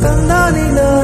等到你能